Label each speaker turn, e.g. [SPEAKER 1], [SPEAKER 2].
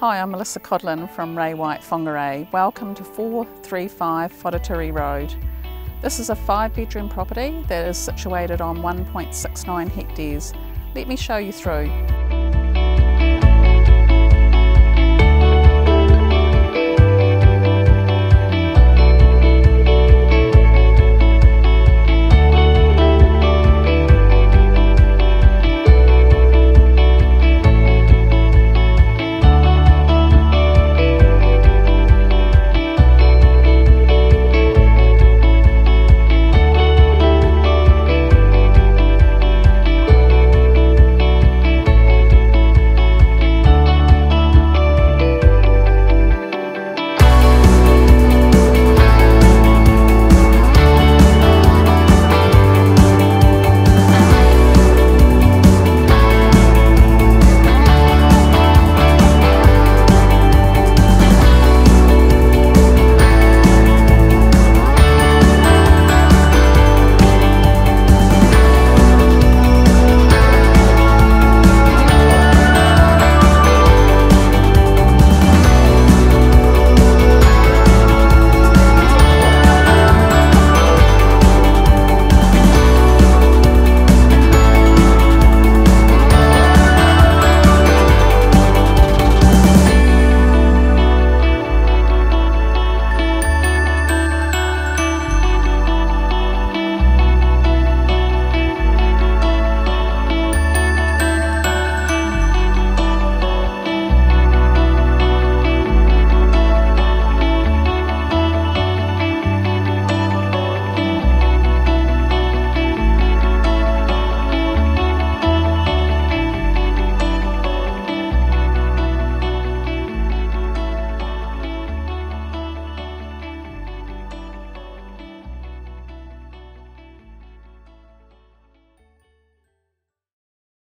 [SPEAKER 1] Hi, I'm Melissa Codlin from Ray White Whangarei. Welcome to 435 Whatitiri Road. This is a five bedroom property that is situated on 1.69 hectares. Let me show you through.